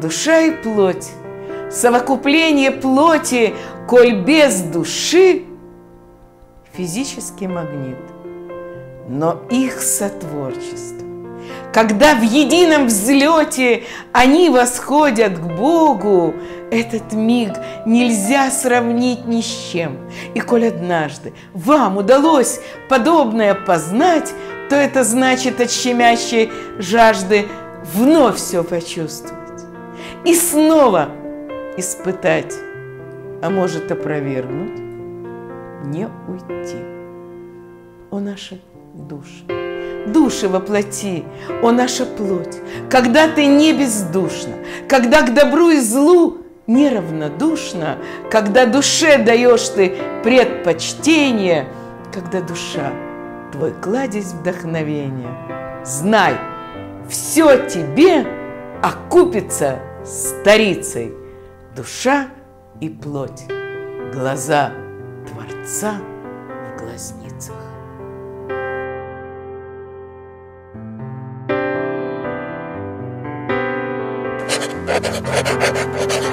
Душа и плоть, совокупление плоти, коль без души физический магнит, но их сотворчество. Когда в едином взлете они восходят к Богу, этот миг нельзя сравнить ни с чем. И коль однажды вам удалось подобное познать, то это значит от щемящей жажды вновь все почувствовать и снова испытать, а может опровергнуть, не уйти. О наши души, души воплоти, о наша плоть, когда ты не бездушна, когда к добру и злу неравнодушна, когда душе даешь ты предпочтение, когда душа твой кладезь вдохновения. Знай, все тебе окупится старицей. Душа и плоть, глаза Творца в глазницах. Thank you.